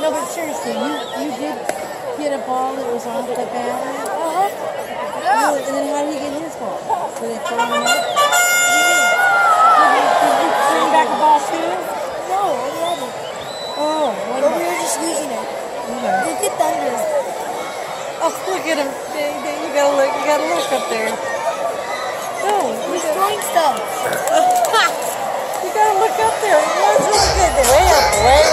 No, but seriously, you, you did get a ball that was off the bat. Uh-huh. No. And then how did he get his ball? Were they throwing him out? Back a ball too? No, I love it. Oh, we were just using it. Look at Thunder. Oh, look at him. You gotta look. You gotta look up there. No, he's throwing stuff. you gotta look up there. It was really good. Way up, way